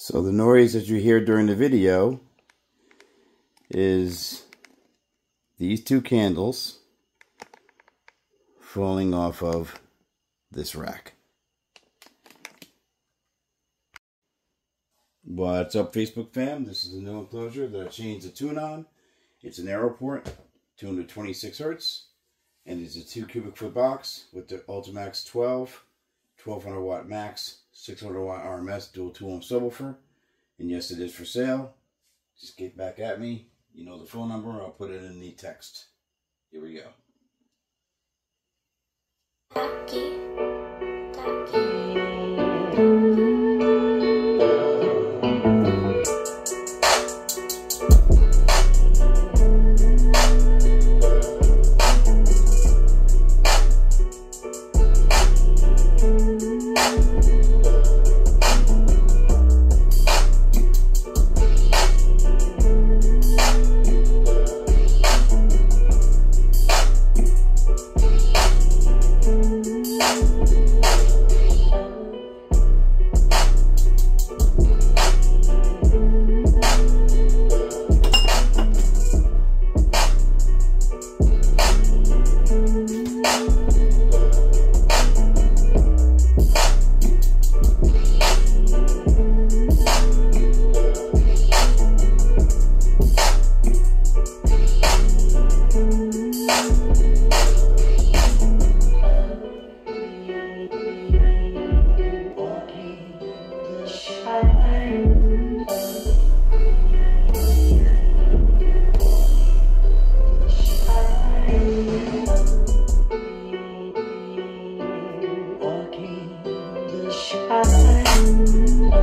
So the noise that you hear during the video is these two candles falling off of this rack. What's up Facebook fam? This is a new enclosure that I changed the tune on. It's an Aeroport, tuned to 26 hertz, and it's a 2 cubic foot box with the Ultimax 12, 1200 watt max, 600 watt RMS dual 2 ohm subwoofer. And yes, it is for sale. Just get back at me. You know the phone number. I'll put it in the text. Here we go. Ducky, ducky. I